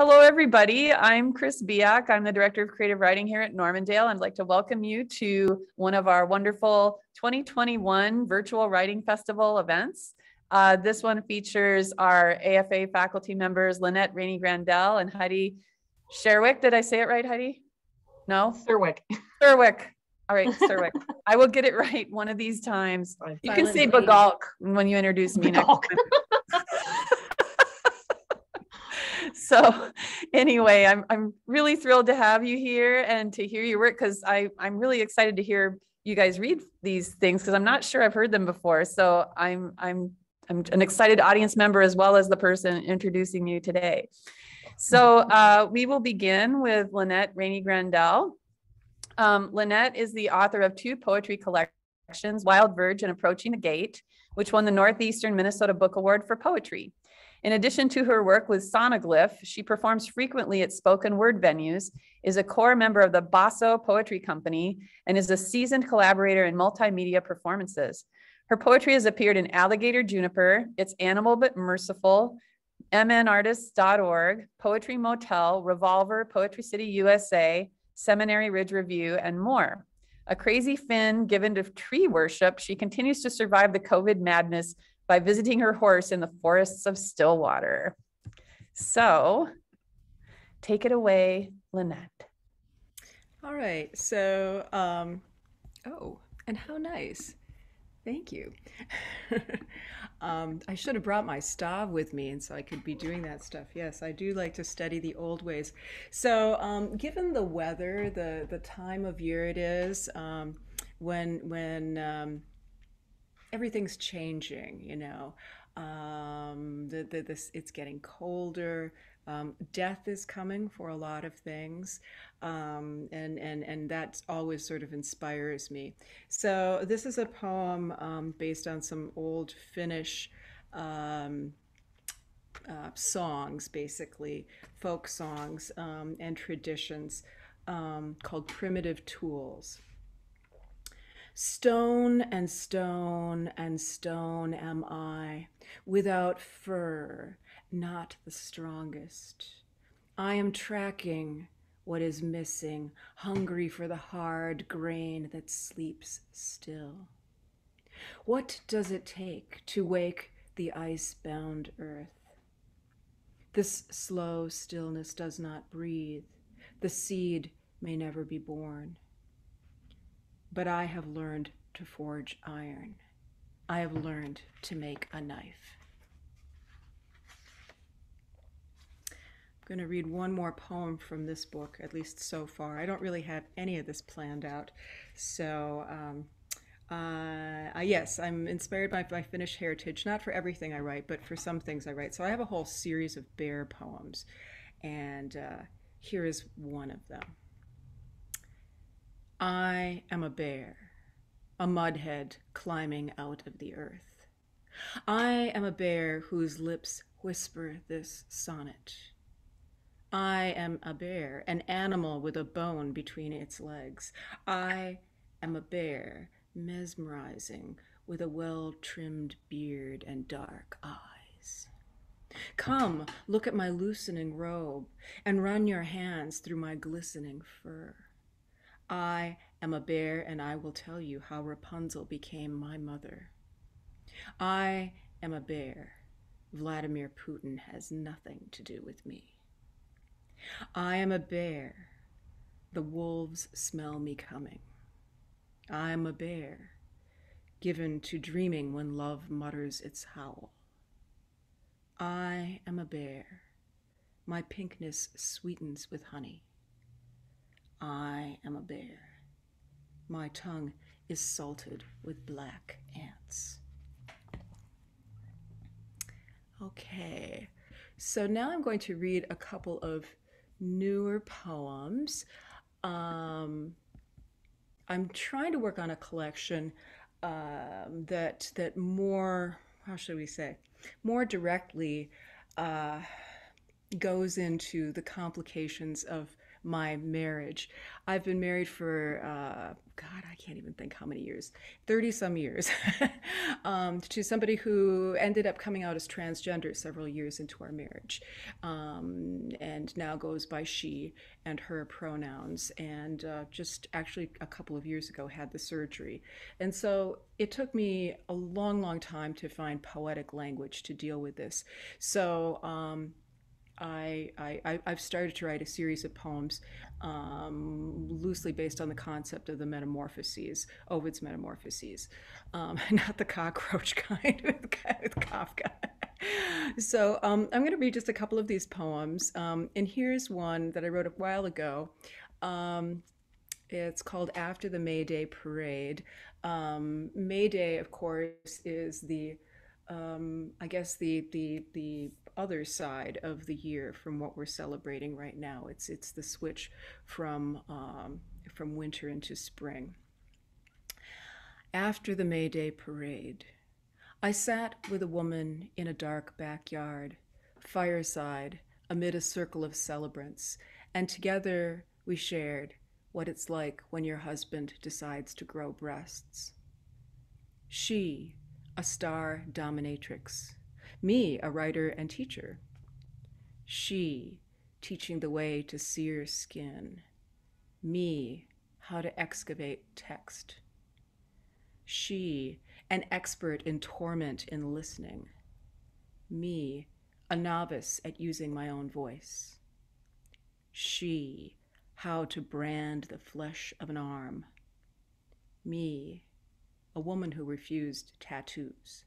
Hello, everybody. I'm Kris Bigalk. I'm the Director of Creative Writing here at Normandale. I'd like to welcome you to one of our wonderful 2021 Virtual Writing Festival events. Uh, this one features our AFA faculty members, Lynette Reini-Grandell and Heidi Sherwick. Did I say it right, Heidi? No? Sherwick. Sherwick. All right, Sirwick. I will get it right one of these times. You can say Bagalk when you introduce me next Bagalk. time. So anyway, I'm I'm really thrilled to have you here and to hear your work because I I'm really excited to hear you guys read these things because I'm not sure I've heard them before. So I'm I'm I'm an excited audience member as well as the person introducing you today. So uh, we will begin with Lynette Reini-Grandell. Um, Lynette is the author of two poetry collections, Wild Verge and Approaching the Gate, which won the Northeastern Minnesota Book Award for Poetry. In addition to her work with Sonoglyph, she performs frequently at spoken word venues, is a core member of the Basso Poetry Company, and is a seasoned collaborator in multimedia performances. Her poetry has appeared in Alligator Juniper, It's Animal But Merciful, mnartists.org, Poetry Motel, Revolver, Poetry City USA, Seminary Ridge Review, and more. A crazy Finn given to tree worship, she continues to survive the COVID madness by visiting her horse in the forests of Stillwater. So take it away, Lynette. All right. So, um, oh, and how nice. Thank you. um, I should have brought my stav with me, and so I could be doing that stuff. Yes, I do like to study the old ways. So, um, given the weather, the the time of year it is, um, when when um, everything's changing, you know, um, the, the, this it's getting colder. Um, death is coming for a lot of things, um, and and and that always sort of inspires me. So this is a poem um, based on some old Finnish um, uh, songs, basically folk songs um, and traditions, called Primitive Tools. Stone and stone and stone am I, without fur, not the strongest. I am tracking what is missing, hungry for the hard grain that sleeps still. What does it take to wake the ice bound earth? This slow stillness does not breathe. The seed may never be born. But I have learned to forge iron. I have learned to make a knife. I'm going to read one more poem from this book, at least so far. I don't really have any of this planned out. So, um, uh, uh, yes, I'm inspired by my Finnish heritage, not for everything I write, but for some things I write. So I have a whole series of bear poems, and uh, here is one of them. I am a bear, a mudhead climbing out of the earth. I am a bear whose lips whisper this sonnet. I am a bear, an animal with a bone between its legs. I am a bear, mesmerizing, with a well trimmed beard and dark eyes. Come, look at my loosening robe, and run your hands through my glistening fur. I am a bear, and I will tell you how Rapunzel became my mother. I am a bear. Vladimir Putin has nothing to do with me. I am a bear. The wolves smell me coming. I am a bear, given to dreaming when love mutters its howl. I am a bear. My pinkness sweetens with honey. I am a bear. My tongue is salted with black ants. Okay, so now I'm going to read a couple of newer poems. Um, I'm trying to work on a collection um, that that more how should we say more directly uh, goes into the complications of my marriage. I've been married for, uh, God, I can't even think how many years 30 some years um, to somebody who ended up coming out as transgender several years into our marriage um, and now goes by she and her pronouns. And uh, just actually a couple of years ago had the surgery. And so it took me a long, long time to find poetic language to deal with this. So, um, I, I, I've started to write a series of poems um, loosely based on the concept of the metamorphoses, Ovid's metamorphoses, um, not the cockroach kind with, with Kafka. so um, I'm going to read just a couple of these poems. Um, and here's one that I wrote a while ago. Um, it's called After the May Day Parade. Um, May Day, of course, is the um, I guess the the the other side of the year from what we're celebrating right now. It's it's the switch from um, from winter into spring. After the May Day parade, I sat with a woman in a dark backyard, fireside, amid a circle of celebrants, and together we shared what it's like when your husband decides to grow breasts. She, a star dominatrix, me, a writer and teacher. She, teaching the way to sear skin. Me, how to excavate text. She, an expert in torment in listening. Me, a novice at using my own voice. She, how to brand the flesh of an arm. Me, a woman who refused tattoos.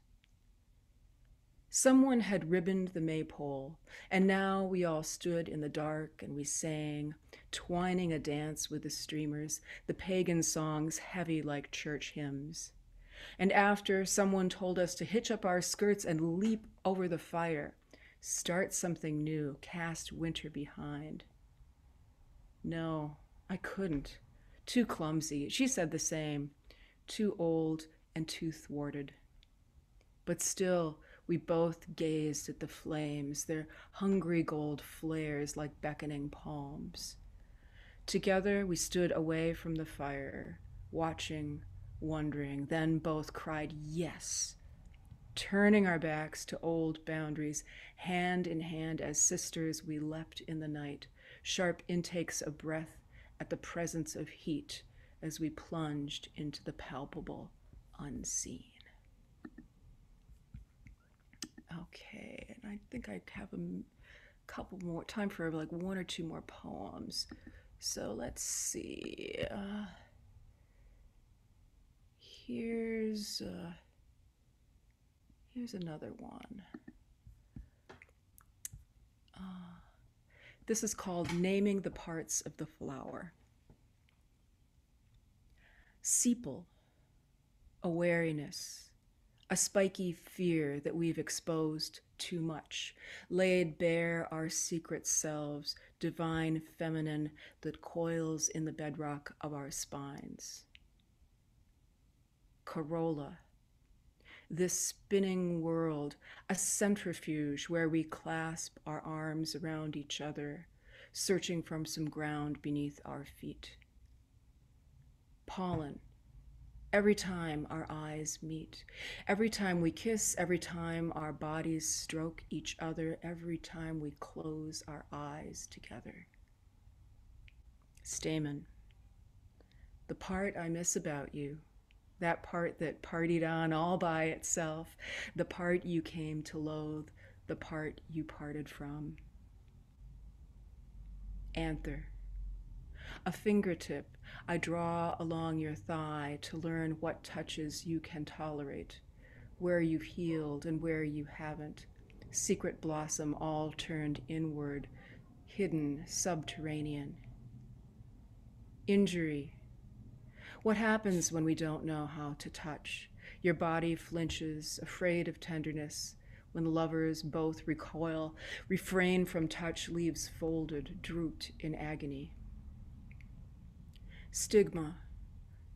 Someone had ribboned the maypole, and now we all stood in the dark and we sang, twining a dance with the streamers, the pagan songs heavy like church hymns. And after, someone told us to hitch up our skirts and leap over the fire, start something new, cast winter behind. No, I couldn't. Too clumsy. She said the same. Too old and too thwarted. But still, we both gazed at the flames, their hungry gold flares like beckoning palms. Together we stood away from the fire, watching, wondering, then both cried, Yes! Turning our backs to old boundaries, hand in hand as sisters, we leapt in the night, sharp intakes of breath at the presence of heat as we plunged into the palpable unseen. Okay, and I think I have a couple more time for like one or two more poems. So let's see. Uh, here's uh, here's another one. Uh, this is called Naming the Parts of the Flower. Sepal, awareness a spiky fear that we've exposed too much, laid bare our secret selves, divine feminine that coils in the bedrock of our spines. Corolla, this spinning world, a centrifuge where we clasp our arms around each other, searching from some ground beneath our feet. Pollen, every time our eyes meet, every time we kiss, every time our bodies stroke each other, every time we close our eyes together. Stamen, the part I miss about you, that part that partied on all by itself, the part you came to loathe, the part you parted from. Anther, a fingertip I draw along your thigh to learn what touches you can tolerate, where you've healed and where you haven't. Secret blossom all turned inward, hidden, subterranean. Injury. What happens when we don't know how to touch? Your body flinches, afraid of tenderness. When lovers both recoil, refrain from touch, leaves folded, drooped in agony stigma,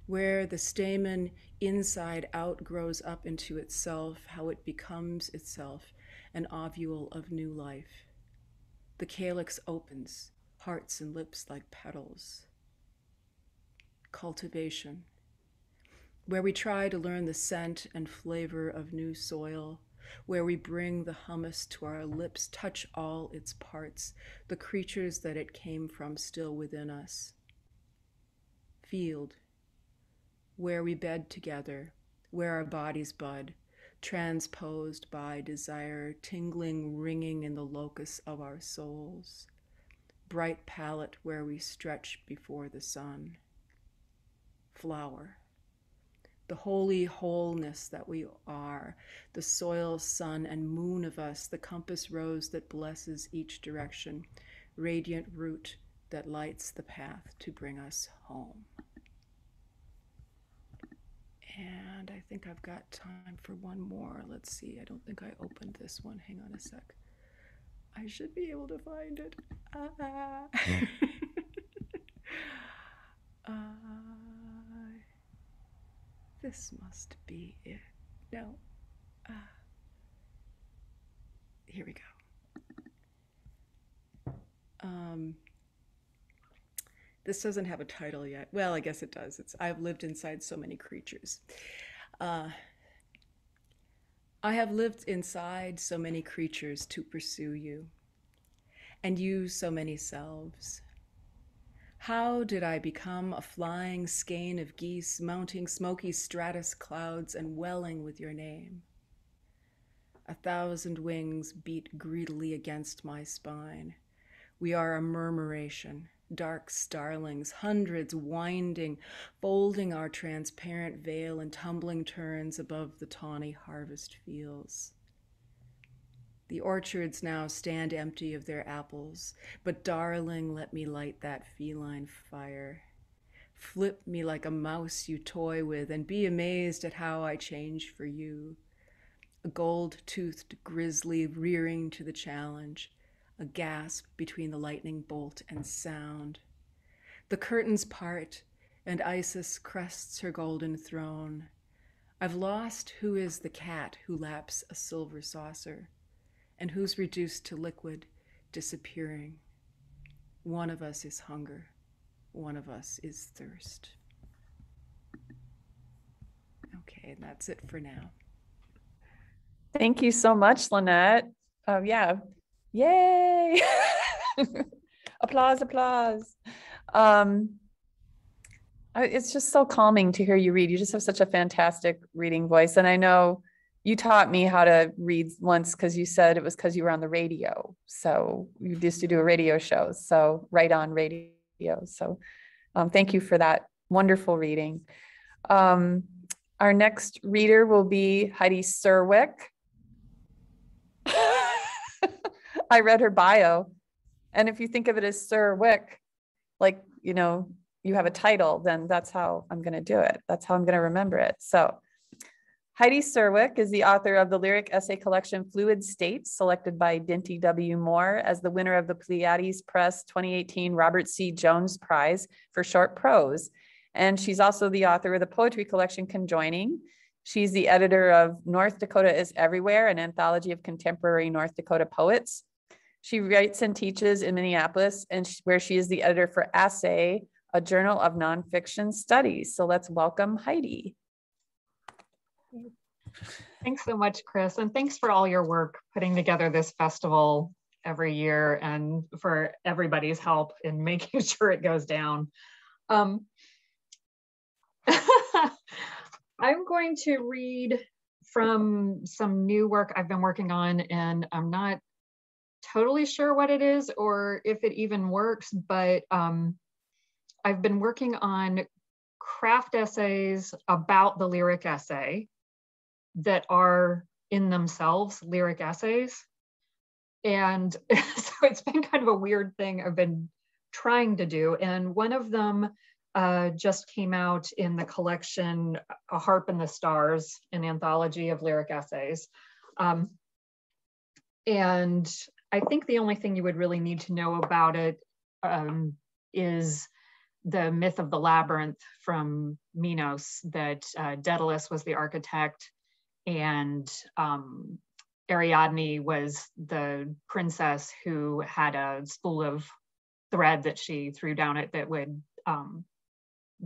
where the stamen inside out grows up into itself, how it becomes itself, an ovule of new life. The calyx opens, hearts and lips like petals. Cultivation, where we try to learn the scent and flavor of new soil, where we bring the hummus to our lips, touch all its parts, the creatures that it came from still within us. Field, where we bed together, where our bodies bud, transposed by desire, tingling, ringing in the locus of our souls. Bright palette where we stretch before the sun. Flower, the holy wholeness that we are, the soil, sun, and moon of us, the compass rose that blesses each direction, radiant root that lights the path to bring us home. And I think I've got time for one more. Let's see. I don't think I opened this one. Hang on a sec. I should be able to find it. Ah. uh, this must be it. No. Uh, here we go. Um, this doesn't have a title yet. Well, I guess it does. It's I've lived inside so many creatures. Uh, I have lived inside so many creatures to pursue you, and you so many selves. How did I become a flying skein of geese mounting smoky stratus clouds and welling with your name? A thousand wings beat greedily against my spine. We are a murmuration, dark starlings, hundreds winding, folding our transparent veil in tumbling turns above the tawny harvest fields. The orchards now stand empty of their apples, but darling, let me light that feline fire. Flip me like a mouse you toy with, and be amazed at how I change for you. A gold toothed grizzly rearing to the challenge, a gasp between the lightning bolt and sound. The curtains part, and Isis crests her golden throne. I've lost who is the cat who laps a silver saucer, and who's reduced to liquid, disappearing. One of us is hunger, one of us is thirst. Okay, and that's it for now. Thank you so much, Lynette. Um, yeah, Yay! applause, applause. Um, it's just so calming to hear you read. You just have such a fantastic reading voice. And I know you taught me how to read once because you said it was because you were on the radio. So you used to do a radio show. So right on radio. So um, thank you for that wonderful reading. Um, our next reader will be Heidi Czerwiec. I read her bio. And if you think of it as Sir Wick, like, you know, you have a title, then that's how I'm going to do it. That's how I'm going to remember it. So, Heidi Czerwiec is the author of the lyric essay collection Fluid States, selected by Dinty W. Moore as the winner of the Pleiades Press 2018 Robert C. Jones Prize for short prose. And she's also the author of the poetry collection Conjoining, She's the editor of North Dakota is Everywhere, an anthology of contemporary North Dakota poets. She writes and teaches in Minneapolis, and she, where she is the editor for Assay, a journal of nonfiction studies. So let's welcome Heidi. Thanks so much, Kris, and thanks for all your work putting together this festival every year and for everybody's help in making sure it goes down. Um, I'm going to read from some new work I've been working on, and I'm not totally sure what it is or if it even works, but um, I've been working on craft essays about the lyric essay that are in themselves lyric essays. And so it's been kind of a weird thing I've been trying to do. And one of them uh, just came out in the collection A Harp in the Stars, an anthology of lyric essays. Um, and I think the only thing you would really need to know about it um, is the myth of the labyrinth from Minos, that uh, Daedalus was the architect and um, Ariadne was the princess who had a spool of thread that she threw down it that would um,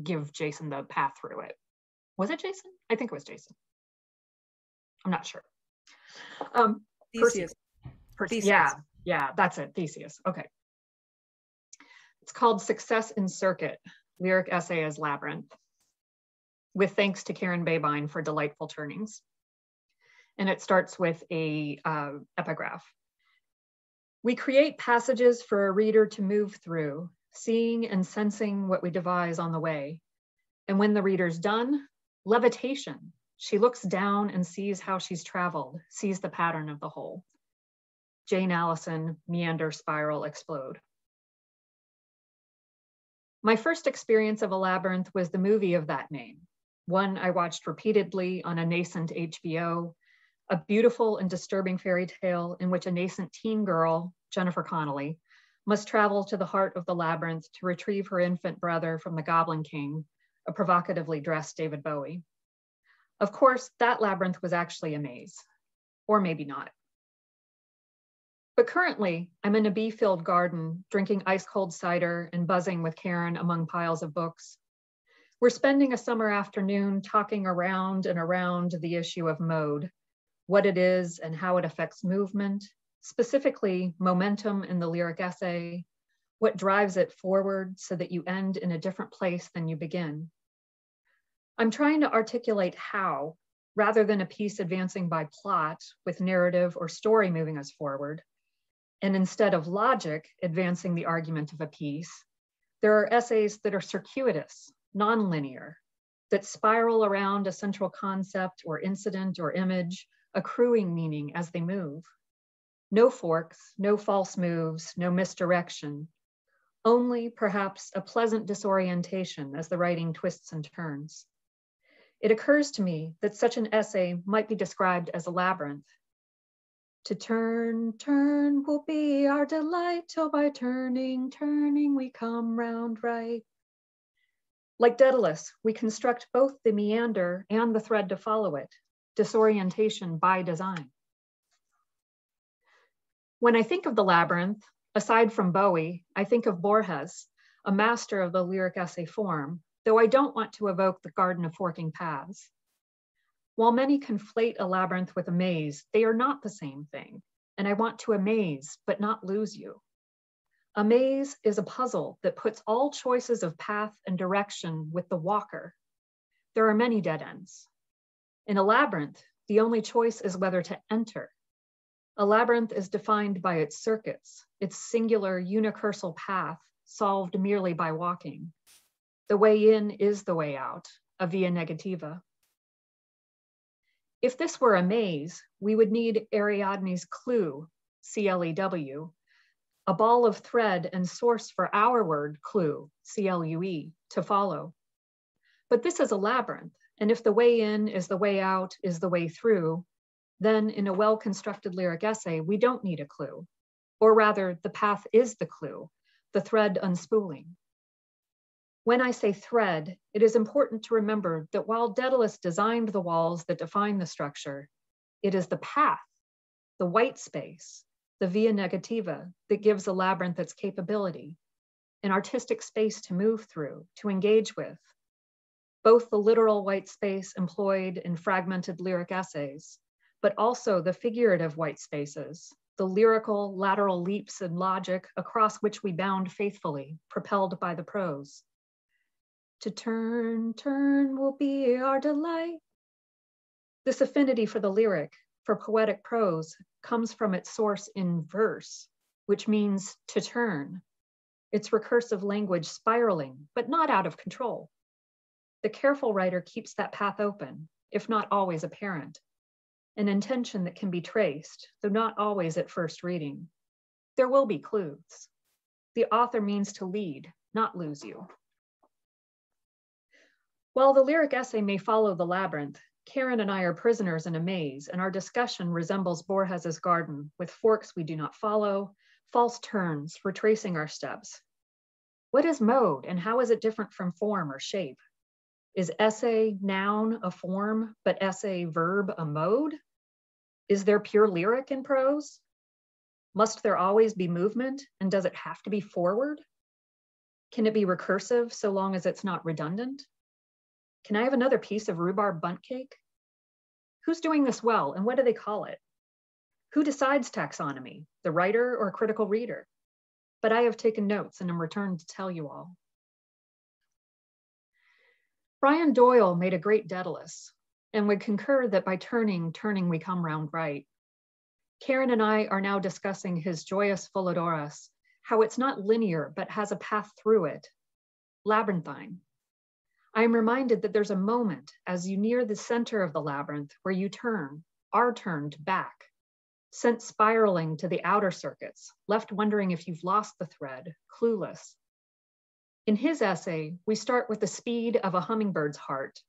give Jason the path through it. Was it Jason? I think it was Jason. I'm not sure. Um. Theseus. Yeah, yeah, that's it, Theseus. Okay. It's called Success in Circuit, Lyric Essay as Labyrinth, with thanks to Karen Babine for delightful turnings. And it starts with a uh, epigraph. We create passages for a reader to move through, seeing and sensing what we devise on the way. And when the reader's done, levitation. She looks down and sees how she's traveled, sees the pattern of the whole. Jane Alison, Meander, Spiral, Explode. My first experience of a labyrinth was the movie of that name, one I watched repeatedly on a nascent HBO, a beautiful and disturbing fairy tale in which a nascent teen girl, Jennifer Connelly, must travel to the heart of the labyrinth to retrieve her infant brother from the Goblin King, a provocatively dressed David Bowie. Of course, that labyrinth was actually a maze, or maybe not. But currently, I'm in a bee filled garden, drinking ice cold cider and buzzing with Karen among piles of books. We're spending a summer afternoon talking around and around the issue of mode, what it is and how it affects movement, specifically momentum in the lyric essay, what drives it forward so that you end in a different place than you begin. I'm trying to articulate how, rather than a piece advancing by plot with narrative or story moving us forward, and instead of logic advancing the argument of a piece, there are essays that are circuitous, nonlinear, that spiral around a central concept or incident or image, accruing meaning as they move. No forks, no false moves, no misdirection, only perhaps a pleasant disorientation as the writing twists and turns. It occurs to me that such an essay might be described as a labyrinth. To turn, turn will be our delight till by turning, turning we come round right. Like Daedalus, we construct both the meander and the thread to follow it, disorientation by design. When I think of the labyrinth, aside from Bowie, I think of Borges, a master of the lyric essay form, though I don't want to evoke the Garden of Forking Paths. While many conflate a labyrinth with a maze, they are not the same thing, and I want to amaze, but not lose you. A maze is a puzzle that puts all choices of path and direction with the walker. There are many dead ends. In a labyrinth, the only choice is whether to enter. A labyrinth is defined by its circuits, its singular unicursal path solved merely by walking. The way in is the way out, a via negativa. If this were a maze, we would need Ariadne's clue, C-L-E-W, a ball of thread and source for our word clue, C-L-U-E, to follow. But this is a labyrinth, and if the way in is the way out is the way through, then in a well-constructed lyric essay, we don't need a clue. Or rather, the path is the clue, the thread unspooling. When I say thread, it is important to remember that while Daedalus designed the walls that define the structure, it is the path, the white space, the via negativa that gives a labyrinth its capability, an artistic space to move through, to engage with, both the literal white space employed in fragmented lyric essays, but also the figurative white spaces, the lyrical lateral leaps in logic across which we bound faithfully, propelled by the prose. To turn, turn will be our delight. This affinity for the lyric, for poetic prose, comes from its source in verse, which means to turn. Its recursive language spiraling, but not out of control. The careful writer keeps that path open, if not always apparent, an intention that can be traced, though not always at first reading. There will be clues. The author means to lead, not lose you. While the lyric essay may follow the labyrinth, Karen and I are prisoners in a maze, and our discussion resembles Borges's garden, with forks we do not follow, false turns, retracing our steps. What is mode, and how is it different from form or shape? Is essay noun a form, but essay verb a mode? Is there pure lyric in prose? Must there always be movement, and does it have to be forward? Can it be recursive so long as it's not redundant? Can I have another piece of rhubarb bundt cake? Who's doing this well and what do they call it? Who decides taxonomy, the writer or critical reader? But I have taken notes and am returned to tell you all. Brian Doyle made a great Daedalus and would concur that by turning, turning we come round right. Karen and I are now discussing his Joyas Voladoras, how it's not linear, but has a path through it, labyrinthine. I am reminded that there's a moment as you near the center of the labyrinth where you turn, are turned back, sent spiraling to the outer circuits, left wondering if you've lost the thread, clueless. In his essay, we start with the speed of a hummingbird's heart,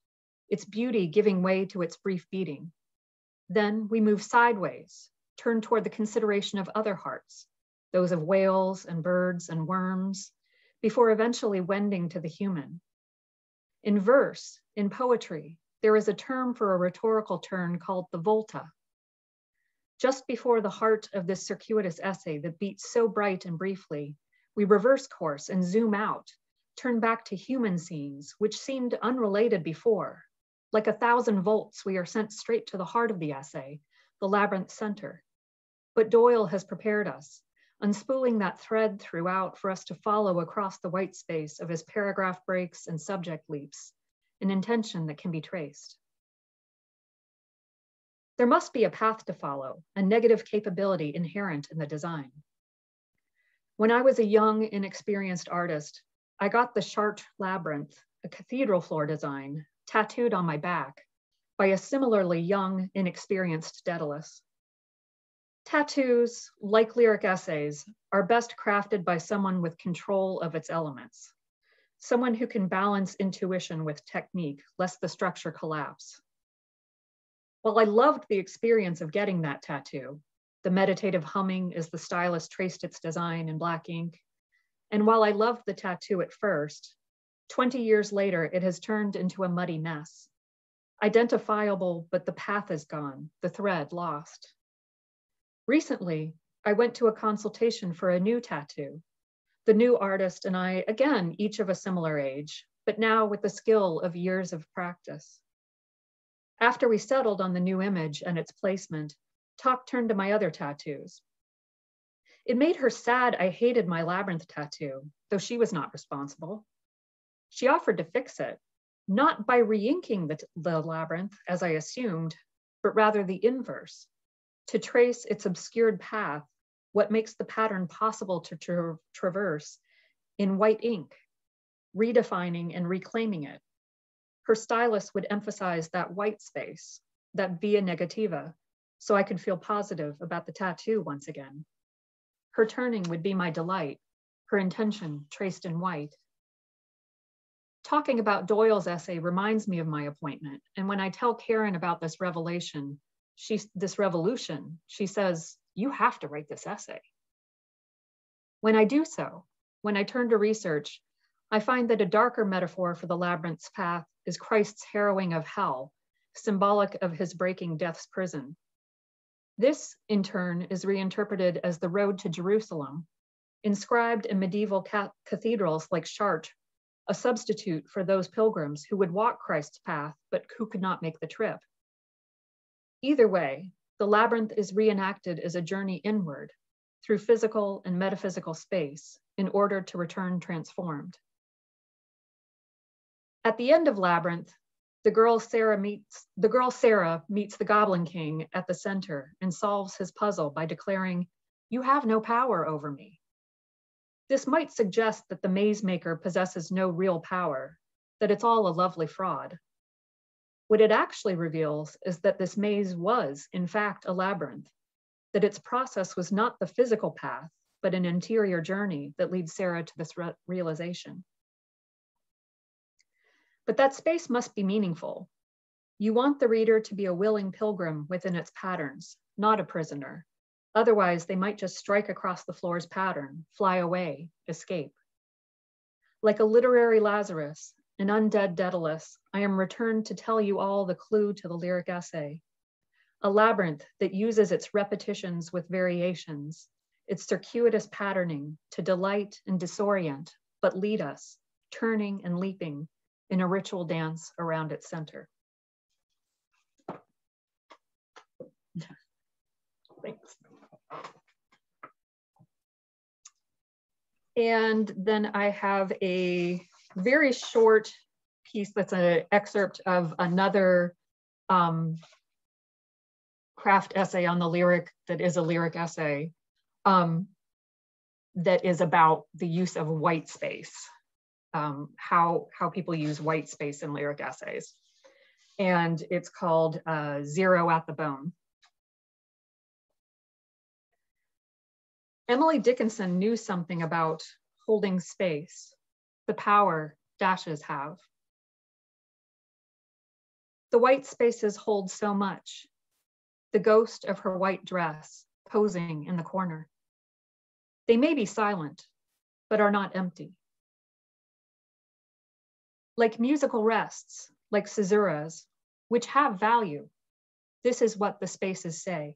its beauty giving way to its brief beating. Then we move sideways, turn toward the consideration of other hearts, those of whales and birds and worms, before eventually wending to the human. In verse, in poetry, there is a term for a rhetorical turn called the volta. Just before the heart of this circuitous essay that beats so bright and briefly, we reverse course and zoom out, turn back to human scenes, which seemed unrelated before. Like a thousand volts, we are sent straight to the heart of the essay, the labyrinth center. But Doyle has prepared us, unspooling that thread throughout for us to follow across the white space of his paragraph breaks and subject leaps, an intention that can be traced. There must be a path to follow, a negative capability inherent in the design. When I was a young, inexperienced artist, I got the Chartres Labyrinth, a cathedral floor design, tattooed on my back by a similarly young, inexperienced Daedalus. Tattoos, like lyric essays, are best crafted by someone with control of its elements, someone who can balance intuition with technique, lest the structure collapse. While I loved the experience of getting that tattoo, the meditative humming as the stylist traced its design in black ink, and while I loved the tattoo at first, 20 years later, it has turned into a muddy mess. Identifiable, but the path is gone, the thread lost. Recently, I went to a consultation for a new tattoo. The new artist and I, again, each of a similar age, but now with the skill of years of practice. After we settled on the new image and its placement, talk turned to my other tattoos. It made her sad I hated my labyrinth tattoo, though she was not responsible. She offered to fix it, not by re-inking the, the labyrinth, as I assumed, but rather the inverse, to trace its obscured path, what makes the pattern possible to tra traverse in white ink, redefining and reclaiming it. Her stylist would emphasize that white space, that via negativa, so I could feel positive about the tattoo once again. Her turning would be my delight, her intention traced in white. Talking about Doyle's essay reminds me of my appointment. And when I tell Karen about this revelation, she, this revolution, she says, you have to write this essay. When I do so, when I turn to research, I find that a darker metaphor for the labyrinth's path is Christ's harrowing of hell, symbolic of his breaking death's prison. This, in turn, is reinterpreted as the road to Jerusalem, inscribed in medieval cathedrals like Chartres, a substitute for those pilgrims who would walk Christ's path, but who could not make the trip. Either way, the labyrinth is reenacted as a journey inward through physical and metaphysical space in order to return transformed. At the end of Labyrinth, the girl Sarah meets the girl Sarah meets the Goblin King at the center and solves his puzzle by declaring, "You have no power over me." This might suggest that the maze maker possesses no real power, that it's all a lovely fraud. What it actually reveals is that this maze was, in fact, a labyrinth, that its process was not the physical path, but an interior journey that leads Sarah to this re realization. But that space must be meaningful. You want the reader to be a willing pilgrim within its patterns, not a prisoner. Otherwise, they might just strike across the floor's pattern, fly away, escape. Like a literary Lazarus, an undead Daedalus, I am returned to tell you all the clue to the lyric essay. A labyrinth that uses its repetitions with variations, its circuitous patterning to delight and disorient, but lead us, turning and leaping in a ritual dance around its center. Thanks. And then I have a very short piece that's an excerpt of another um, craft essay on the lyric that is a lyric essay um, that is about the use of white space, um, how, how people use white space in lyric essays. And it's called uh, Zero at the Bone. Emily Dickinson knew something about holding space, the power dashes have. The white spaces hold so much. The ghost of her white dress posing in the corner. They may be silent, but are not empty. Like musical rests, like caesuras, which have value, this is what the spaces say.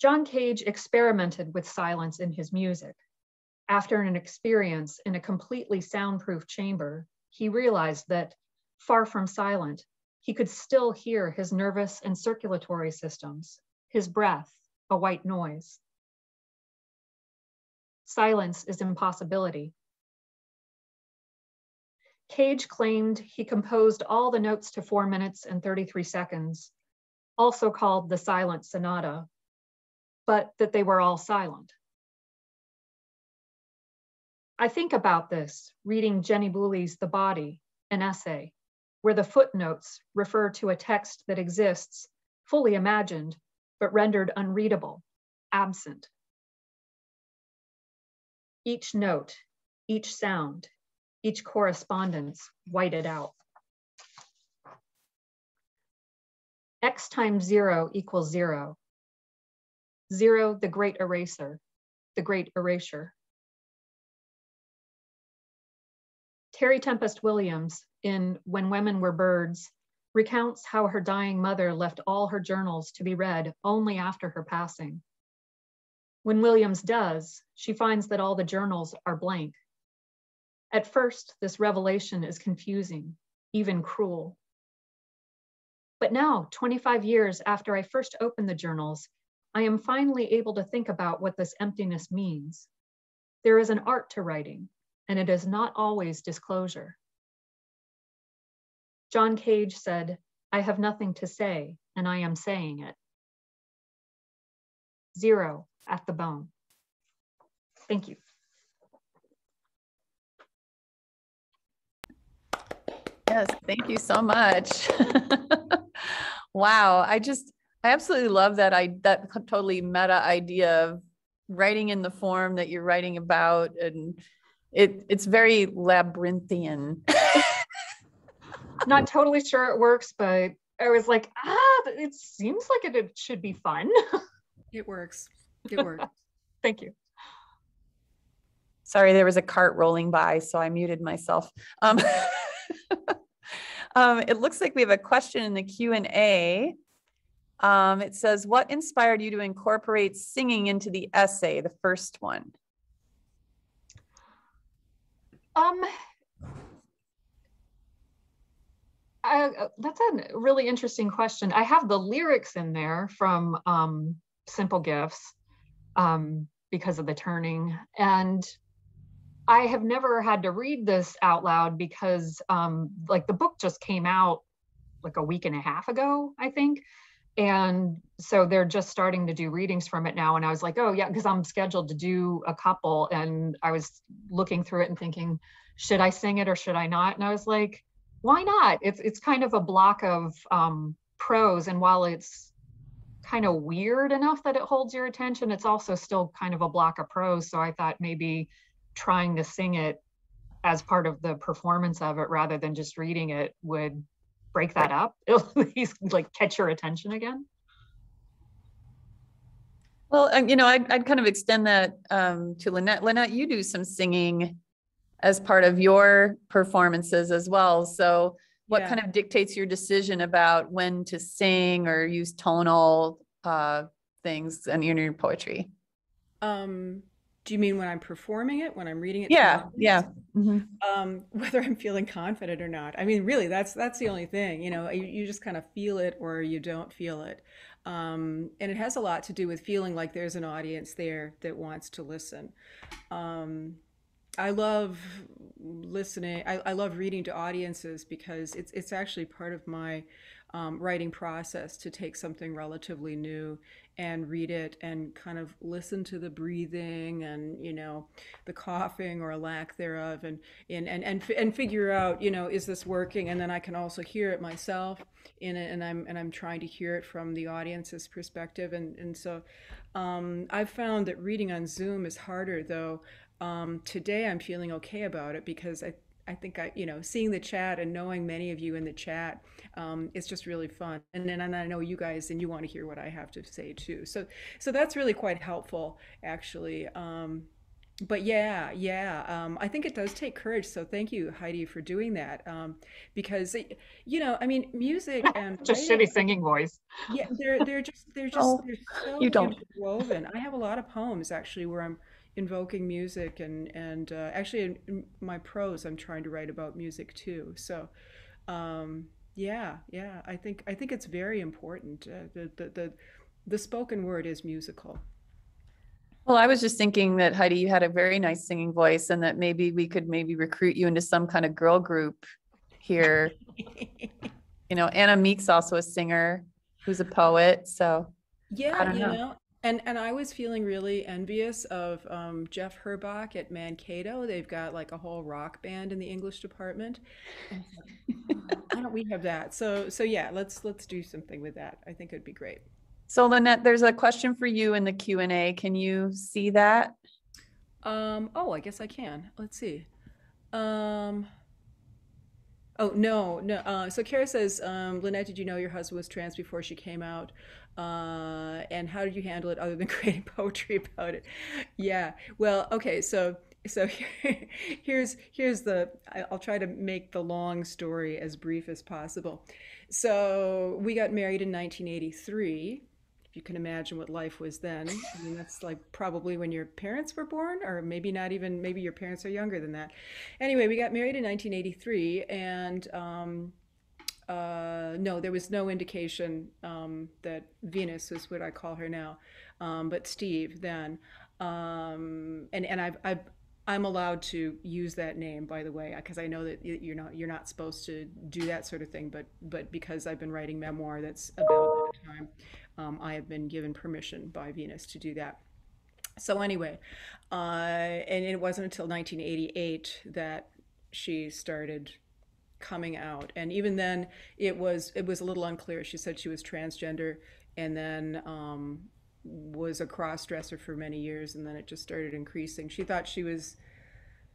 John Cage experimented with silence in his music. After an experience in a completely soundproof chamber, he realized that, far from silent, he could still hear his nervous and circulatory systems, his breath, a white noise. Silence is impossibility. Cage claimed he composed all the notes to four minutes and 33 seconds, also called the Silent Sonata, but that they were all silent. I think about this reading Jenny Boully's The Body, an essay, where the footnotes refer to a text that exists, fully imagined, but rendered unreadable, absent. Each note, each sound, each correspondence whited out. X times zero equals zero. Zero, the great eraser, the great erasure. Terry Tempest Williams in When Women Were Birds recounts how her dying mother left all her journals to be read only after her passing. When Williams does, she finds that all the journals are blank. At first, this revelation is confusing, even cruel. But now, 25 years after I first opened the journals, I am finally able to think about what this emptiness means. There is an art to writing, and it is not always disclosure. John Cage said, I have nothing to say, and I am saying it. Zero at the bone. Thank you. Yes, thank you so much. wow, I just I absolutely love that I that totally meta idea of writing in the form that you're writing about and it it's very labyrinthian. Not totally sure it works, but I was like, ah, it seems like it, it should be fun. it works. It works. Thank you. Sorry, there was a cart rolling by, so I muted myself. Um, um, it looks like we have a question in the Q and A. Um, it says, what inspired you to incorporate singing into the essay, the first one? Um, I, that's a really interesting question. I have the lyrics in there from um, Simple Gifts um, because of the turning. And I have never had to read this out loud because um, like the book just came out like a week and a half ago, I think and so they're just starting to do readings from it now. And i was like oh yeah because i'm scheduled to do a couple. And i was looking through it and thinking should i sing it or should i not? And i was like why not? It's it's kind of a block of um, prose. And while it's kind of weird enough that it holds your attention it's also still kind of a block of prose. So i thought maybe trying to sing it as part of the performance of it rather than just reading it would break that up, it'll at least like catch your attention again. Well, um, you know, I'd, I'd kind of extend that um, to Lynette. Lynette, you do some singing as part of your performances as well. So, what yeah. kind of dictates your decision about when to sing or use tonal uh, things in your poetry? Um, Do you mean when I'm performing it, when I'm reading it? Yeah, yeah. Mhm. Um, whether I'm feeling confident or not. I mean, really, that's that's the only thing. You know, you, you just kind of feel it or you don't feel it. Um, and it has a lot to do with feeling like there's an audience there that wants to listen. Um, I love listening. I, I love reading to audiences because it's it's actually part of my um, writing process to take something relatively new and read it and kind of listen to the breathing and you know the coughing or lack thereof and and and and, and figure out you know is this working? And then I can also hear it myself in it and I'm and I'm trying to hear it from the audience's perspective. And and so um, I've found that reading on Zoom is harder though. Um, today I'm feeling okay about it because I I think I, you know, seeing the chat and knowing many of you in the chat, um, it's just really fun. And then and I know you guys and you want to hear what I have to say too. So, so that's really quite helpful, actually. Um, but yeah, yeah, um, I think it does take courage. So thank you, Heidi, for doing that. Um, because, you know, I mean, music and Just writing shitty singing voice. yeah, they're they're just they're just Oh, they're so you don't. interwoven. I have a lot of poems actually where I'm invoking music and and uh, actually in, in my prose I'm trying to write about music too. So um, yeah, yeah, I think I think it's very important. Uh, the, the the the spoken word is musical. Well, I was just thinking that Heidi, you had a very nice singing voice and that maybe we could maybe recruit you into some kind of girl group here. You know, Anna Meek's also a singer who's a poet. So Yeah, you know. And and I was feeling really envious of um, Geoff Herbach at Mankato. They've got like a whole rock band in the English department. And I thought, "Oh, why don't we have that? So so yeah, let's let's do something with that. I think it'd be great. So Lynette, there's a question for you in the Q and A. Can you see that? Um, oh, I guess I can. Let's see. Um, oh no, no. Uh, so Kara says, um, Lynette, did you know your husband was trans before she came out? Uh, and how did you handle it other than creating poetry about it? Yeah. Well, okay. So so here's here's the I'll try to make the long story as brief as possible. So we got married in 1983 if you can imagine what life was then. I mean, that's like probably when your parents were born, or maybe not even, maybe your parents are younger than that. Anyway, we got married in 1983, and um, uh, no, there was no indication um, that Venus is what I call her now, um, but Steve then. Um, and and I've, I've I'm allowed to use that name, by the way, because I know that you're not you're not supposed to do that sort of thing, but but because I've been writing memoir that's about that time, um, I have been given permission by Venus to do that. So anyway, uh, and it wasn't until 1988 that she started coming out, and even then, it was it was a little unclear. She said she was transgender, and then um, was a cross dresser for many years, and then it just started increasing. She thought she was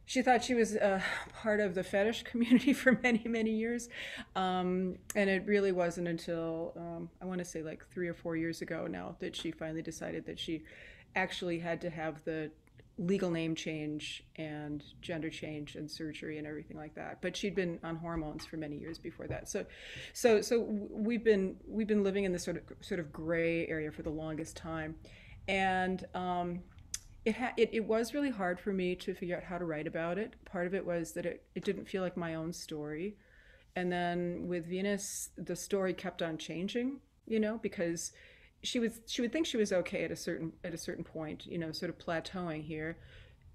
she thought she was uh, part of the fetish community for many many years um, and it really wasn't until um, i want to say like three or four years ago now that she finally decided that she actually had to have the legal name change and gender change and surgery and everything like that but she'd been on hormones for many years before that so so so we've been we've been living in this sort of sort of gray area for the longest time and um, it, ha- it it was really hard for me to figure out how to write about it. Part of it was that it, it didn't feel like my own story. And then with Venus, the story kept on changing, you know, because she was she would think she was okay at a certain at a certain point, you know, sort of plateauing here.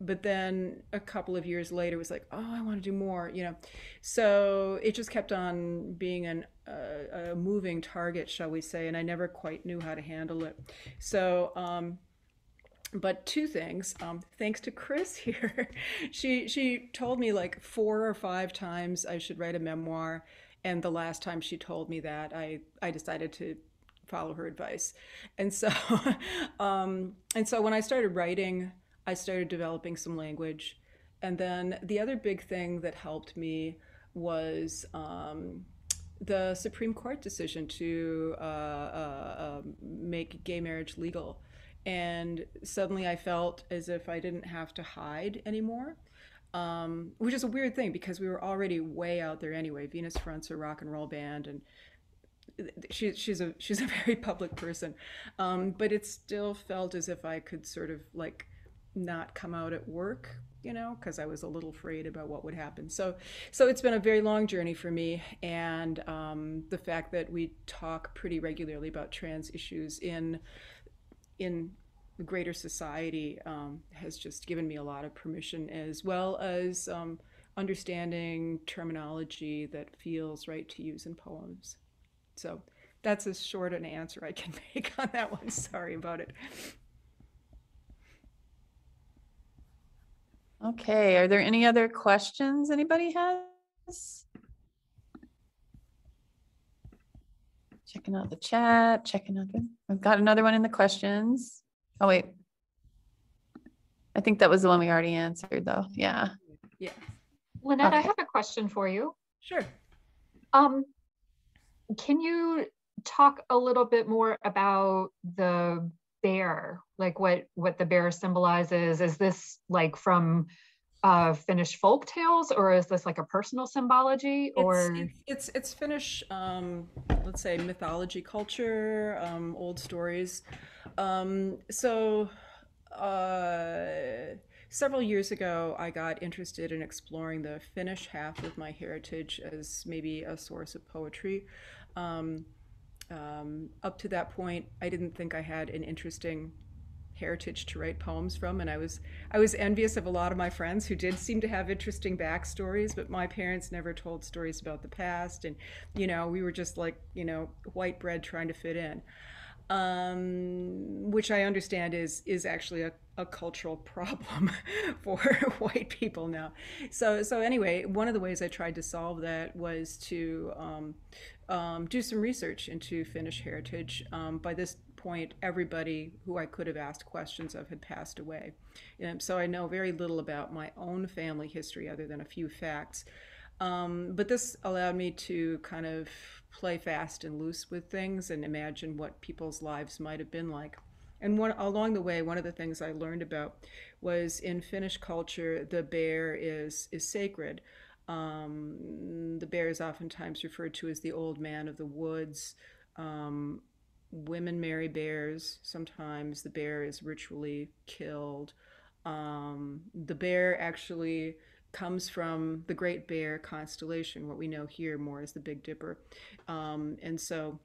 But then a couple of years later was like, oh, I want to do more, you know. So it just kept on being an uh, a moving target, shall we say, and I never quite knew how to handle it. So um, but two things um, thanks to Kris here she she told me like four or five times i should write a memoir and the last time she told me that i i decided to follow her advice and so um, and so when i started writing i started developing some language and then the other big thing that helped me was um, the Supreme Court decision to uh, uh, um, make gay marriage legal. And suddenly I felt as if I didn't have to hide anymore, um, which is a weird thing because we were already way out there anyway. Venus fronts a rock and roll band, and she, she's a she's a very public person, um, but it still felt as if I could sort of like not come out at work you know because i was a little afraid about what would happen. So so it's been a very long journey for me. And um, the fact that we talk pretty regularly about trans issues in in greater society um, has just given me a lot of permission as well as um, understanding terminology that feels right to use in poems so that's as short an answer i can make on that one sorry about it Okay, are there any other questions anybody has? Checking out the chat, checking out, the- I've got another one in the questions. Oh, wait. I think that was the one we already answered though. Yeah. yeah Lynette, I Okay. have a question for you. sure Um, can you talk a little bit more about the bear? Like what what the bear symbolizes? Is this like from uh Finnish folk tales or is this like a personal symbology It's, or it's it's it's Finnish, um, let's say mythology culture, um, old stories. Um, so uh, several years ago, I got interested in exploring the Finnish half of my heritage as maybe a source of poetry. Um, um, up to that point, I didn't think I had an interesting heritage to write poems from and I was I was envious of a lot of my friends who did seem to have interesting backstories but my parents never told stories about the past and you know we were just like you know white bread trying to fit in um, which I understand is is actually a, a cultural problem for white people now. So so anyway, one of the ways I tried to solve that was to um, um, do some research into Finnish heritage. Um, by this point, everybody who I could have asked questions of had passed away, and so I know very little about my own family history other than a few facts. Um, but this allowed me to kind of play fast and loose with things and imagine what people's lives might have been like. And one, along the way, one of the things I learned about was in Finnish culture, the bear is is sacred. Um, the bear is oftentimes referred to as the old man of the woods. Um, women marry bears. Sometimes the bear is ritually killed. Um, the bear actually comes from the Great Bear constellation, what we know here more as the Big Dipper. Um, and so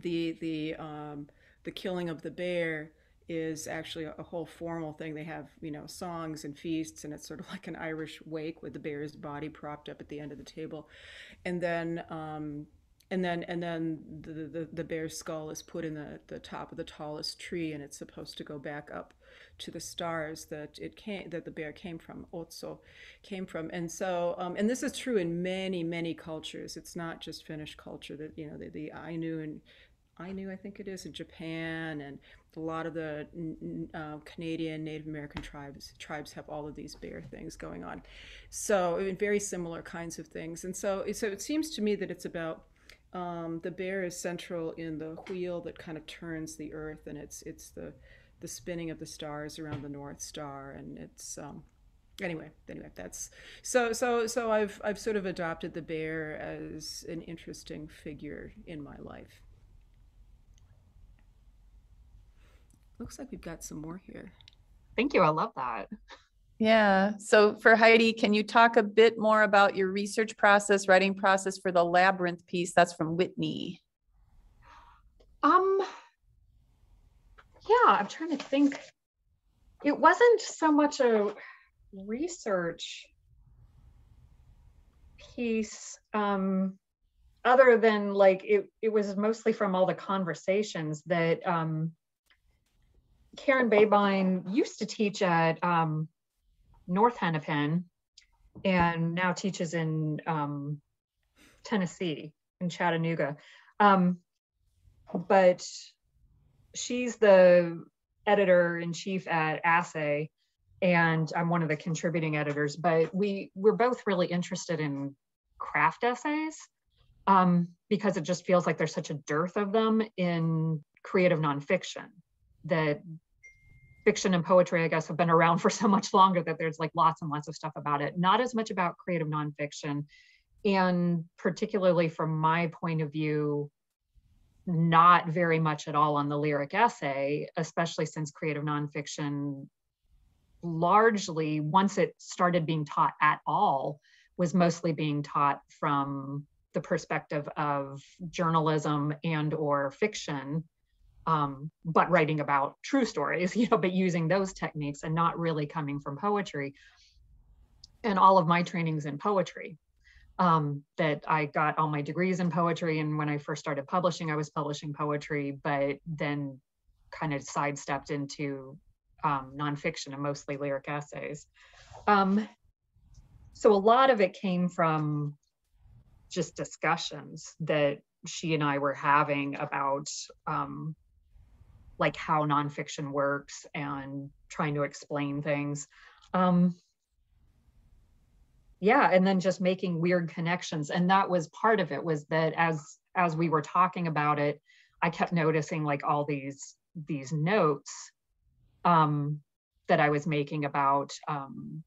the the um, the killing of the bear is actually a, whole formal thing. They have you know songs and feasts, and it's sort of like an Irish wake with the bear's body propped up at the end of the table, and then. Um, and then, and then the, the, the bear's skull is put in the, the top of the tallest tree, and it's supposed to go back up to the stars that it came that the bear came from Otso came from and so um, and this is true in many many cultures it's not just Finnish culture that you know the, the Ainu and Ainu I think it is in Japan and a lot of the uh, Canadian Native American tribes tribes have all of these bear things going on so very similar kinds of things and so so it seems to me that it's about um, the bear is central in the wheel that kind of turns the earth and it's it's the the spinning of the stars around the North Star, and it's um, anyway. Anyway, that's so so so. I've I've sort of adopted the bear as an interesting figure in my life. Looks like we've got some more here. Thank you. I love that. Yeah. So for Heidi, can you talk a bit more about your research process, writing process for the labyrinth piece? That's from Whitney. Um yeah, I'm trying to think. It wasn't so much a research piece, um, other than like it, it was mostly from all the conversations that um, Karen Babine used to teach at um, North Hennepin and now teaches in um, Tennessee, in Chattanooga. Um, but she's the editor in chief at Assay, and I'm one of the contributing editors. But we we're both really interested in craft essays um, because it just feels like there's such a dearth of them in creative nonfiction that fiction and poetry, I guess, have been around for so much longer that there's like lots and lots of stuff about it. Not as much about creative nonfiction. And particularly from my point of view, not very much at all on the lyric essay, especially since creative nonfiction largely, once it started being taught at all, was mostly being taught from the perspective of journalism and or fiction um, but writing about true stories you know but using those techniques and not really coming from poetry and all of my trainings in poetry um, that I got all my degrees in poetry. And when I first started publishing, I was publishing poetry, but then kind of sidestepped into um, nonfiction and mostly lyric essays. Um, so a lot of it came from just discussions that she and I were having about um, like how nonfiction works and trying to explain things. Um, yeah, and then just making weird connections. And that was part of it was that as as we were talking about it, I kept noticing like all these these notes um, that I was making about um,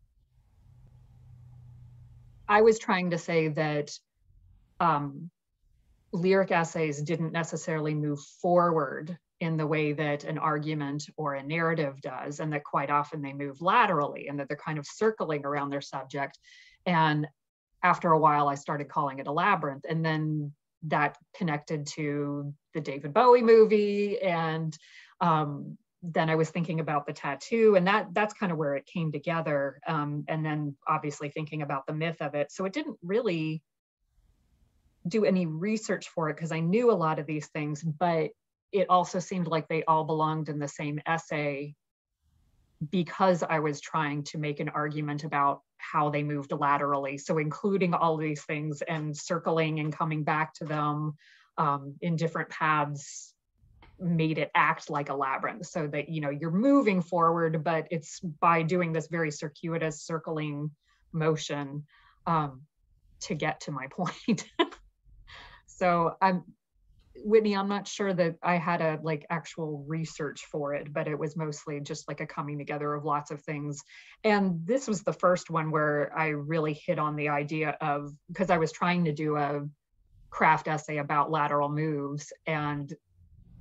I was trying to say that um, lyric essays didn't necessarily move forward in the way that an argument or a narrative does, and that quite often they move laterally and that they're kind of circling around their subject. And after a while, I started calling it a labyrinth. And then that connected to the David Bowie movie. And um, then I was thinking about the tattoo, and that that's kind of where it came together. Um, and then obviously thinking about the myth of it. So it didn't really do any research for it because I knew a lot of these things, but it also seemed like they all belonged in the same essay because I was trying to make an argument about how they moved laterally. So including all these things and circling and coming back to them um, in different paths made it act like a labyrinth so that you know you're moving forward but it's by doing this very circuitous circling motion um, to get to my point so i'm Whitney, I'm not sure that I had a like actual research for it, but it was mostly just like a coming together of lots of things. And this was the first one where I really hit on the idea of because I was trying to do a craft essay about lateral moves and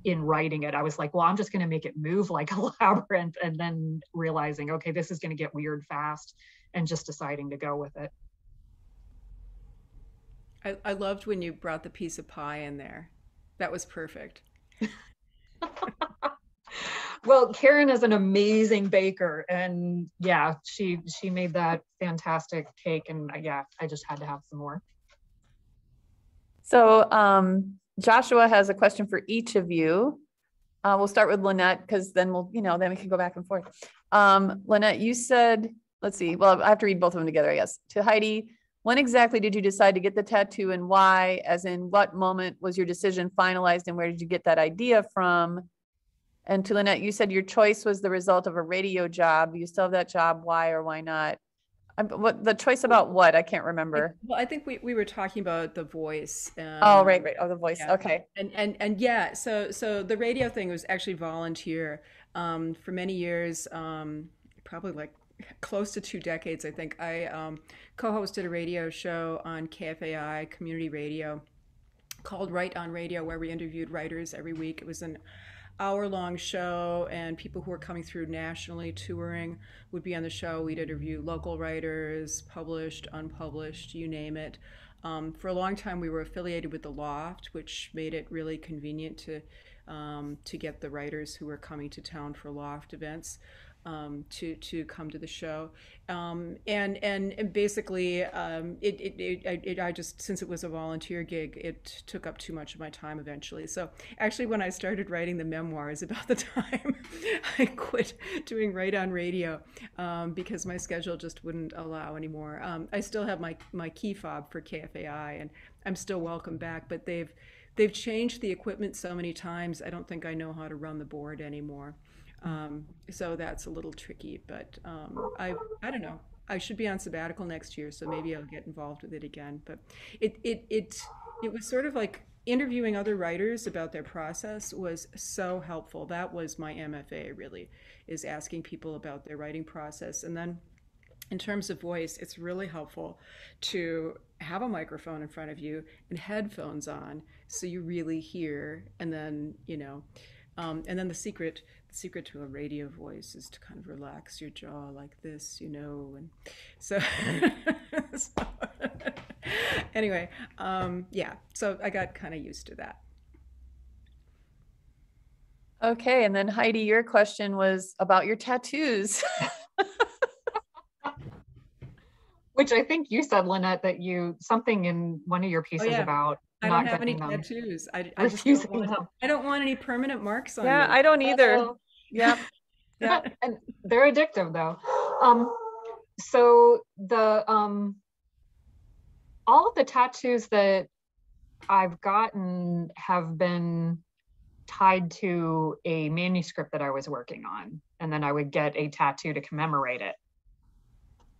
in writing it, I was like, well, I'm just going to make it move like a labyrinth and then realizing, okay, this is going to get weird fast and just deciding to go with it. I, I loved when you brought the piece of pie in there that was perfect. well, Karen is an amazing baker, and yeah, she she made that fantastic cake, and uh, yeah, I just had to have some more. So um, Joshua has a question for each of you. Uh, we'll start with Lynette because then we'll, you know, then we can go back and forth. Um, Lynette, you said, let's see, well, I have to read both of them together, I guess. To Heidi, when exactly did you decide to get the tattoo and why? As in, what moment was your decision finalized and where did you get that idea from? And to Lynette, you said your choice was the result of a radio job. You still have that job. Why or why not? I'm, what the choice about what? I can't remember. Well, I think we, we were talking about the voice. Um, oh, right, right. Oh, the voice. Yeah. Okay. And and and yeah. So so the radio thing was actually volunteer. Um, for many years, um, probably like close to two decades, I think, I um, co hosted a radio show on KFAI community radio called Write on Radio, where we interviewed writers every week. It was an hour long show, and people who were coming through nationally touring would be on the show. We'd interview local writers, published, unpublished, you name it. Um, for a long time, we were affiliated with the Loft, which made it really convenient to um, to get the writers who were coming to town for Loft events um, to to come to the show, um, and, and and basically um, it, it, it, it, I just since it was a volunteer gig, it took up too much of my time eventually. So actually, when I started writing the memoirs, about the time I quit doing Write on Radio um, because my schedule just wouldn't allow anymore. Um, I still have my my key fob for KFAI, and I'm still welcome back, but they've they've changed the equipment so many times. I don't think I know how to run the board anymore. Um, so that's a little tricky, but um, I I don't know. I should be on sabbatical next year, so maybe I'll get involved with it again. But it it it it was sort of like interviewing other writers about their process was so helpful. That was my MFA really, is asking people about their writing process. And then in terms of voice, it's really helpful to have a microphone in front of you and headphones on so you really hear and then, you know, Um, and then the secret, the secret to a radio voice is to kind of relax your jaw like this, you know. And so, so anyway, um, yeah. So I got kind of used to that. Okay, and then Heidi, your question was about your tattoos. Which I think you said, Lynette, that you something in one of your pieces yeah. about I don't have any them. tattoos. I, I just don't want, them. I don't want any permanent marks on Yeah, me. I don't either. Yep. Yeah. and they're addictive though. Um, so the um, all of the tattoos that I've gotten have been tied to a manuscript that I was working on, and then I would get a tattoo to commemorate it.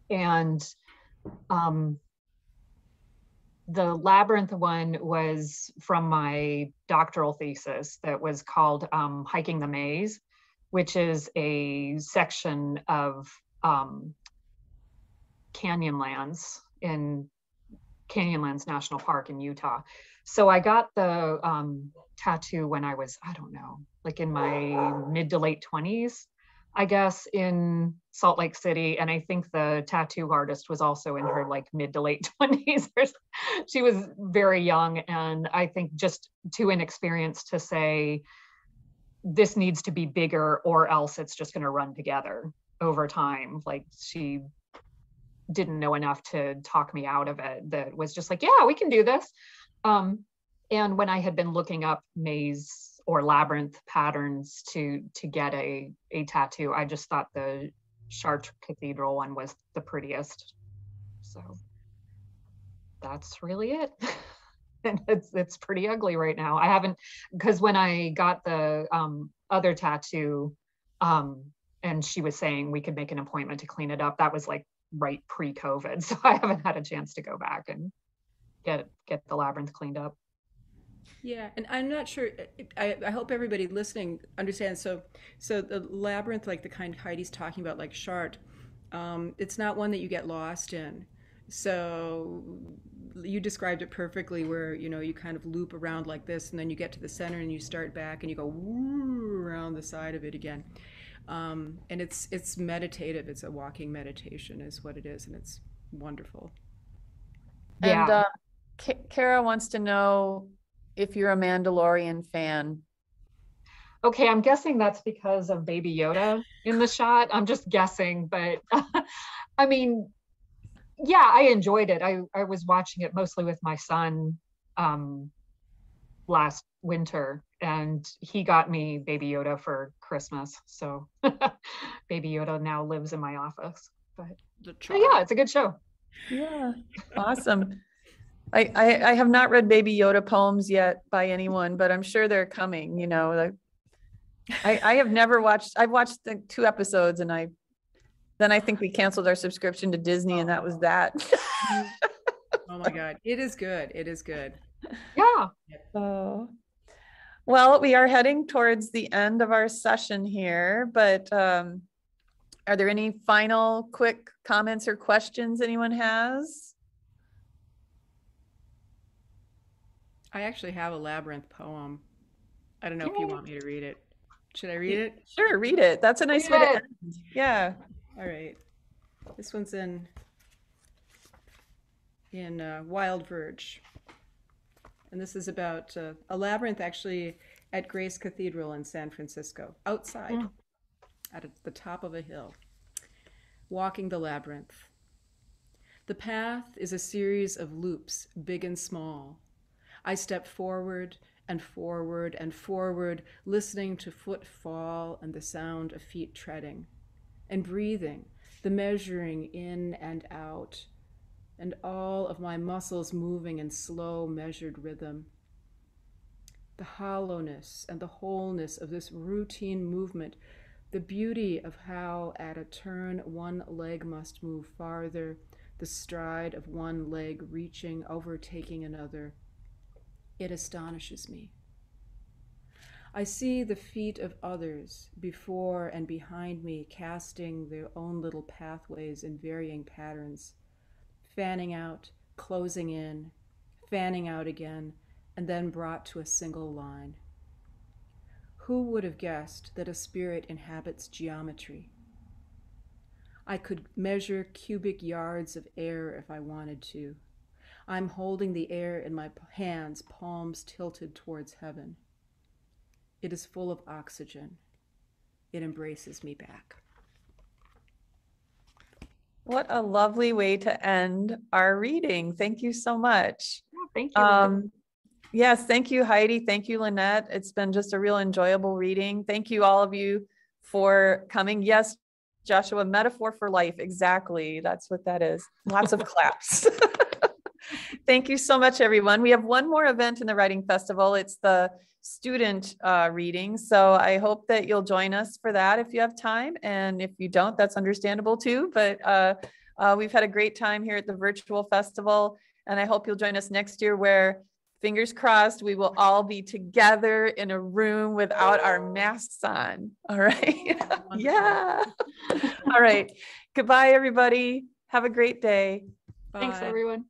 And um, the labyrinth one was from my doctoral thesis that was called um, hiking the maze which is a section of um, Canyonlands in Canyonlands National Park in Utah. So I got the um, tattoo when I was, I don't know, like in my mid to late 20s, I guess, in Salt Lake City. And I think the tattoo artist was also in her like mid to late 20s. she was very young and I think just too inexperienced to say, this needs to be bigger or else it's just going to run together over time like she didn't know enough to talk me out of it that was just like yeah we can do this um, and when i had been looking up maze or labyrinth patterns to to get a a tattoo i just thought the chartres cathedral one was the prettiest so that's really it and it's it's pretty ugly right now. I haven't because when I got the um, other tattoo, um, and she was saying we could make an appointment to clean it up. That was like right pre-COVID, so I haven't had a chance to go back and get get the labyrinth cleaned up. Yeah, and I'm not sure. I, I hope everybody listening understands. So, so the labyrinth, like the kind Heidi's talking about, like Chart, um, it's not one that you get lost in. So you described it perfectly where you know you kind of loop around like this and then you get to the center and you start back and you go around the side of it again um, and it's it's meditative it's a walking meditation is what it is and it's wonderful And Yeah. uh, Ka- Kara wants to know if you're a Mandalorian fan. Okay, I'm guessing that's because of Baby Yoda in the shot. I'm just guessing, but I mean, yeah, I enjoyed it. I I was watching it mostly with my son um last winter and he got me Baby Yoda for Christmas. So Baby Yoda now lives in my office. But, but yeah, it's a good show. Yeah. Awesome. I, I, I have not read Baby Yoda poems yet by anyone, but I'm sure they're coming, you know, like I, I have never watched, I've watched the two episodes and I, then I think we canceled our subscription to Disney and that was that. oh my god it is good it is good Yeah. Oh, well, we are heading towards the end of our session here, but um, are there any final quick comments or questions anyone has? I actually have a labyrinth poem i don't know if you want me to read it should i read it Sure, read it. That's a nice way to end. Yeah. All right. This one's in in uh, Wild Verge, and this is about uh, a labyrinth actually at Grace Cathedral in San Francisco, outside, Mm. at a- the top of a hill. Walking the labyrinth. The path is a series of loops, big and small. I step forward and forward and forward, listening to footfall and the sound of feet treading and breathing, the measuring in and out, and all of my muscles moving in slow, measured rhythm. The hollowness and the wholeness of this routine movement, the beauty of how at a turn one leg must move farther, the stride of one leg reaching, overtaking another. It astonishes me. I see the feet of others before and behind me casting their own little pathways in varying patterns, fanning out, closing in, fanning out again, and then brought to a single line. Who would have guessed that a spirit inhabits geometry? I could measure cubic yards of air if I wanted to. I'm holding the air in my hands, palms tilted towards heaven. It is full of oxygen. It embraces me back. What a lovely way to end our reading. Thank you so much. Yeah, Thank you. Um, yes, thank you, Heidi. Thank you, Lynette. It's been just a real enjoyable reading. Thank you, all of you, for coming. Yes, Joshua, metaphor for life. Exactly. That's what that is. Lots of claps. Thank you so much, everyone. We have one more event in the Writing Festival. It's the student uh, reading. So I hope that you'll join us for that if you have time. And if you don't, that's understandable too. But uh, uh, we've had a great time here at the virtual festival. And I hope you'll join us next year where fingers crossed, we will all be together in a room without our masks on. All right. yeah. all right. Goodbye, everybody. Have a great day. Thanks, everyone.